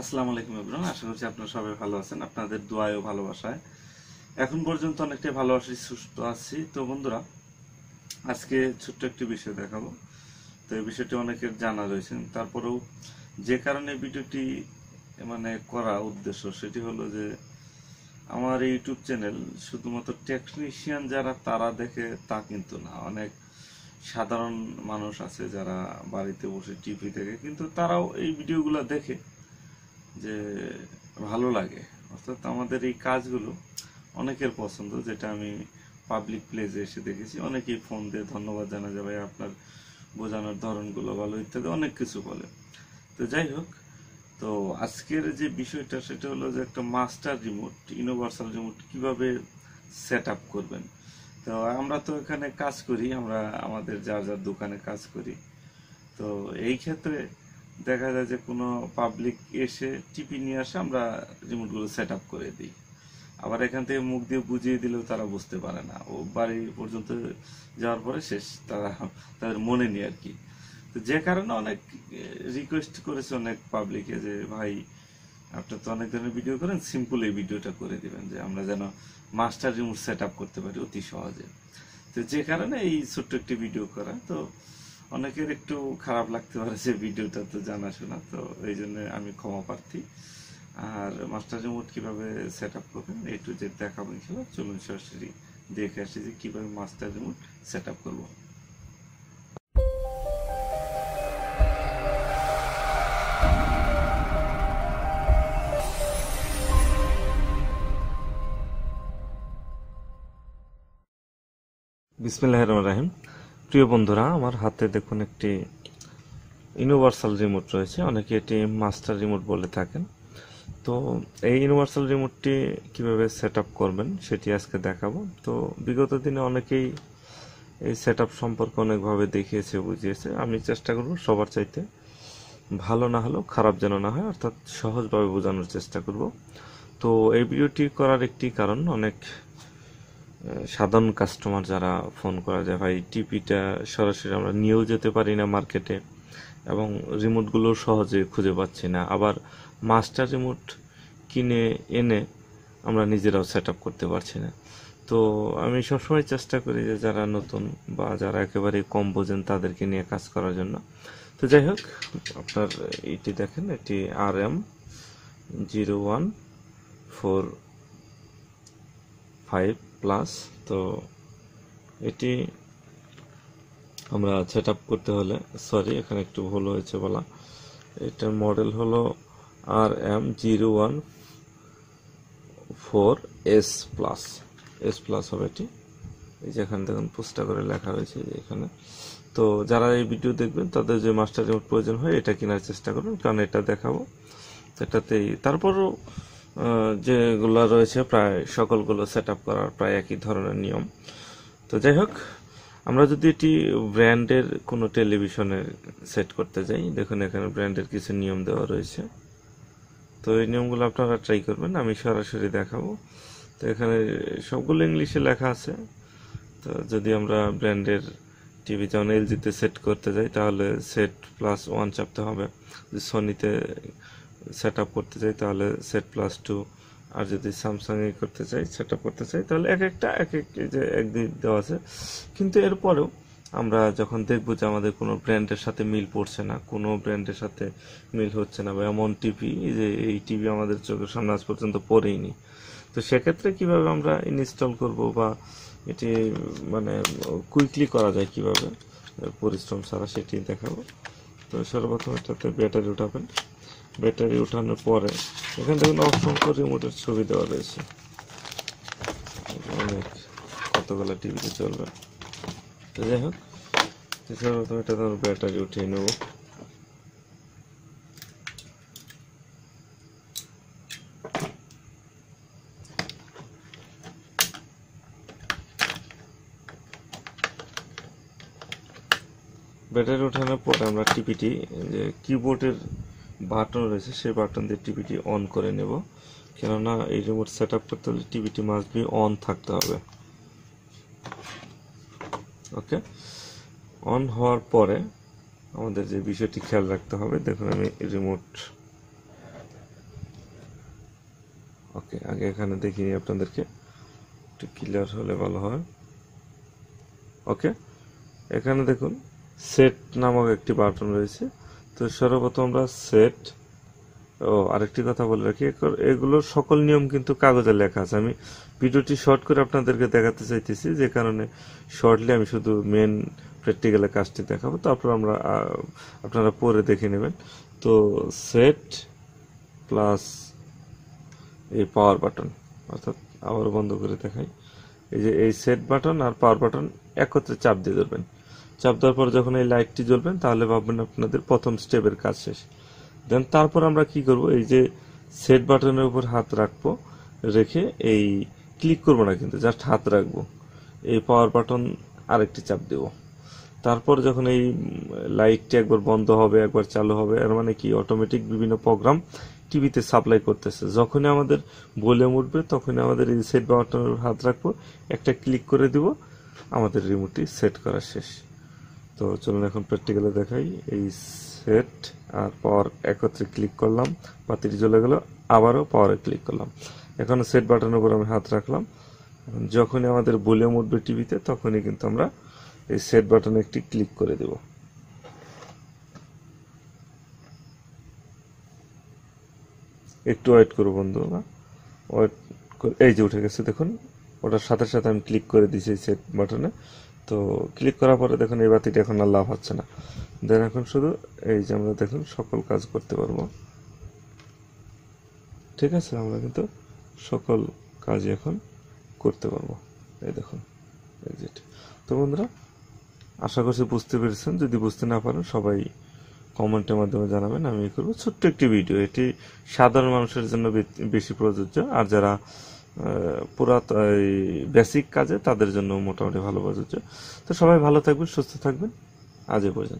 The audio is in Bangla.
আসসালামু আলাইকুম ইব্রাহিম আশা করছি আপনারা সবাই ভালো আছেন। আপনাদের দোয়ায় ও ভালোবাসায়। এখন পর্যন্ত অনেকটাই ভালোবাসি, সুস্থ আছি। তো বন্ধুরা, আজকে ছোট্ট একটি বিষয় দেখাবো। তো এই বিষয়টি অনেকের জানা রয়েছে। তারপরেও যে কারণে ভিডিওটি মানে করা উদ্দেশ্য, সেটি হলো যে আমার ইউটিউব চ্যানেল শুধুমাত্র টেকনিশিয়ান যারা, তারা দেখে তা কিন্তু না। অনেক সাধারণ মানুষ আছে যারা বাড়িতে বসে টিভি দেখে, কিন্তু তারাও এই ভিডিওগুলো দেখে যে ভালো লাগে। অর্থাৎ আমাদের এই কাজগুলো অনেকের পছন্দ, যেটা আমি পাবলিক প্লেসে এসে দেখেছি। অনেকেই ফোন দিয়ে ধন্যবাদ জানা যাবে আপনার বোঝানোর ধরনগুলো ভালো, ইত্যাদি অনেক কিছু বলে। তো যাই হোক, তো আজকের যে বিষয়টা, সেটা হলো যে একটা মাস্টার রিমোট ইউনিভার্সাল রিমোট কীভাবে সেট আপ করবেন। তো আমরা তো এখানে কাজ করি, আমরা আমাদের যার যার দোকানে কাজ করি। তো এই ক্ষেত্রে দেখা যায় যে কোনো পাবলিক এসে টিপি নিয়ে আসে, আমরা রিমোটগুলো সেট আপ করে দিই। আবার এখান থেকে মুখ দিয়ে বুঝিয়ে দিলেও তারা বুঝতে পারে না। ও বাড়ি পর্যন্ত যাওয়ার পরে শেষ, তারা তাদের মনে নেই আর কি। তো যে কারণে অনেক রিকোয়েস্ট করেছে অনেক পাবলিকে যে, ভাই, আপনার তো অনেক ধরনের ভিডিও করেন সিম্পল এই ভিডিওটা করে দিবেন, যে আমরা যেন মাস্টার রিমোট সেট আপ করতে পারি অতি সহজে। তো যে কারণে এই ছোট্ট একটি ভিডিও করা। তো অনেকের একটু খারাপ লাগতে পারে যে ভিডিওটা তো জানাশোনা, তো এই জন্য আমি ক্ষমা প্রার্থী। আর মাস্টার রিমোট কীভাবে সেট আপ করবেন এই টু জেড দেখাবো ইনশাল্লাহ। চলুন সরাসরি দেখে আসি যে কীভাবে মাস্টার রিমোট সেট আপ করব। বিসমিল্লাহ রহমান রাহিম। প্রিয় বন্ধুরা, আমার হাতে দেখুন একটি ইউনিভার্সাল রিমোট রয়েছে। অনেকে এটি মাস্টার রিমোট বলে থাকেন। তো এই ইউনিভার্সাল রিমোটটি কীভাবে সেট করবেন সেটি আজকে দেখাবো। তো বিগত দিনে অনেকেই এই সেট সম্পর্কে অনেকভাবে দেখিয়েছে, বুঝিয়েছে। আমি চেষ্টা করব সবার চাইতে ভালো না হলেও খারাপ যেন না হয়, অর্থাৎ সহজভাবে বোঝানোর চেষ্টা করব। তো এই ভিডিওটি করার একটি কারণ, অনেক সাধারণ কাস্টমার যারা ফোন করা যায়, ভাই টিপিটা সরাসরি আমরা নিয়েও যেতে পারি না মার্কেটে এবং রিমোটগুলো সহজে খুঁজে পাচ্ছি না। আবার মাস্টার রিমোট কিনে এনে আমরা নিজেরাও সেট আপ করতে পারছি না। তো আমি সবসময় চেষ্টা করি যে যারা নতুন বা যারা একেবারে কম বোঝেন তাদেরকে নিয়ে কাজ করার জন্য। তো যাই হোক, আপনার এটি দেখেন, এটি R M zero one four five plus তো এটি আমরা সেট করতে হলে সরি এখানে একটু ভুল হয়েছে বলা। এটার মডেল হলো R M zero one four S plus S plus হবে এটি। এই যে এখানে দেখুন পোস্টা করে লেখা রয়েছে এখানে। তো যারা এই ভিডিও দেখবেন, তাদের যে মাস্টার প্রয়োজন হয়, এটা কেনার চেষ্টা করুন, কারণ এটা দেখাবো। এটাতেই তারপরও যেগুলো রয়েছে, প্রায় সকলগুলো সেট আপ করার প্রায় একই ধরনের নিয়ম। তো যাই হোক, আমরা যদি এটি ব্র্যান্ডের কোনো টেলিভিশনে সেট করতে যাই, দেখুন এখানে ব্র্যান্ডের কিছু নিয়ম দেওয়া রয়েছে। তো এই নিয়মগুলো আপনারা ট্রাই করবেন, আমি সরাসরি দেখাবো। তো এখানে সবগুলো ইংলিশে লেখা আছে। তো যদি আমরা ব্র্যান্ডের টিভি যেমন এলজিতে সেট করতে যাই, তাহলে সেট প্লাস ওয়ান চাপতে হবে। সোনিতে সেট করতে চাই, তাহলে সেট প্লাস টু আর যদি স্যামসাংয়ে করতে চাই সেট করতে চাই, তাহলে এক একটা, এক এক যে একদিন দেওয়া আছে। কিন্তু এরপরেও আমরা যখন দেখব যে আমাদের কোনো ব্র্যান্ডের সাথে মিল পড়ছে না, কোনো ব্র্যান্ডের সাথে মিল হচ্ছে না, বা এমন টিভি যে এই টিভি আমাদের চোখের সামনে আজ পর্যন্ত পড়েইনি। তো সেক্ষেত্রে কীভাবে আমরা ইনস্টল করব বা এটি মানে কুইকলি করা যায় কীভাবে? পরিশ্রম ছাড়া সেটি দেখাবো। তো সর্বপ্রথম এটাতে ব্যাটারি উঠাবেন। ব্যাটারি উঠানোর পরে এখানে দেখুন অসংখ্য রিমোটের ছবি দেওয়া রয়েছে। অনেক কতগুলো টিভিতে চলবে। তো যাই হোক সর্বপ্রথম এটা ধরো ব্যাটারি উঠিয়ে নেব। ব্যাটারি ওঠানোর পরে আমরা টিভিটি যে কিবোর্ডের বাটন রয়েছে, সেই বাটন দিয়ে টিভিটি অন করে নেব। কেননা এই রিমোট সেট আপ করতে হলে টিভিটি মাস্ট বি অন থাকতে হবে। ওকে অন হওয়ার পরে আমাদের যে বিষয়টি খেয়াল রাখতে হবে, দেখুন আমি রিমোট ওকে আগে এখানে দেখিয়ে নিই আপনাদেরকে। একটু ক্লিয়ার হলে ভালো হয়। ওকে এখানে দেখুন সেট নামক একটি বাটন রয়েছে। তো সর্বপ্রথম আমরা সেট ও, আরেকটি কথা বলে রাখি, এগুলো- এগুলোর সকল নিয়ম কিন্তু কাগজে লেখা আছে। আমি ভিডিওটি শর্ট করে আপনাদেরকে দেখাতে চাইতেছি, যে কারণে শর্টলি আমি শুধু মেন প্র্যাকটিক্যালের কাজটি দেখাবো। তারপর আমরা আপনারা পরে দেখে নেবেন। তো সেট প্লাস এই পাওয়ার বাটন অর্থাৎ আবার বন্ধ করে দেখাই। এই যে এই সেট বাটন আর পাওয়ার বাটন একত্রে চাপ দিয়ে ধরবেন। চাপ দেওয়ার পর যখন এই লাইটটি জ্বলবেন, তাহলে ভাববেন আপনাদের প্রথম স্টেপের কাজ শেষ। দেন তারপর আমরা কি করব? এই যে সেট বাটনের উপর হাত রাখব, রেখে এই ক্লিক করব না কিন্তু জাস্ট হাত রাখব। এই পাওয়ার বাটন আরেকটি চাপ দেব। তারপর যখন এই লাইটটি একবার বন্ধ হবে, একবার চালু হবে, এর মানে কি? অটোমেটিক বিভিন্ন প্রোগ্রাম টিভিতে সাপ্লাই করতেছে। যখনই আমাদের বলে উঠবে, তখনই আমাদের এই সেট বাটনের উপর হাত রাখব, একটা ক্লিক করে দিব, আমাদের রিমোটটি সেট করা শেষ। তো চলুন এখন প্র্যাকটিক্যালে দেখাই। এই সেট আর পাওয়ার একত্রে ক্লিক করলাম, বাতিটি চলে গেল, আবারও পাওয়ারে ক্লিক করলাম। এখন সেট বাটনের উপর আমি হাত রাখলাম। যখনই আমাদের ভলিউম উঠবে টিভিতে তখনই কিন্তু আমরা এই সেট বাটনে একটি ক্লিক করে দেব। একটু ওয়েট করব বন্ধুরা ওয়েট এই যে উঠে গেছে, দেখুন। ওটার সাথে সাথে আমি ক্লিক করে দিয়েছি সেট বাটনে তো ক্লিক করার পরে দেখুন এই বাতিটা এখন আর লাভ হচ্ছে না। দেন এখন শুধু এই যে আমরা দেখুন সকল কাজ করতে পারব। ঠিক আছে, আমরা কিন্তু সকল কাজ এখন করতে পারব। এই দেখুন এক্সিট তো বন্ধুরা, আশা করছি বুঝতে পেরেছেন। যদি বুঝতে না পারেন, সবাই কমেন্টের মাধ্যমে জানাবেন। আমি করব ছোট্ট একটি ভিডিও এটি সাধারণ মানুষের জন্য বেশি প্রযোজ্য। আর যারা পুরাত বেসিক কাজে তাদের জন্য মোটামুটি ভালো প্রযোজ্য তো সবাই ভালো থাকবেন, সুস্থ থাকবেন। আজ এ পর্যন্ত।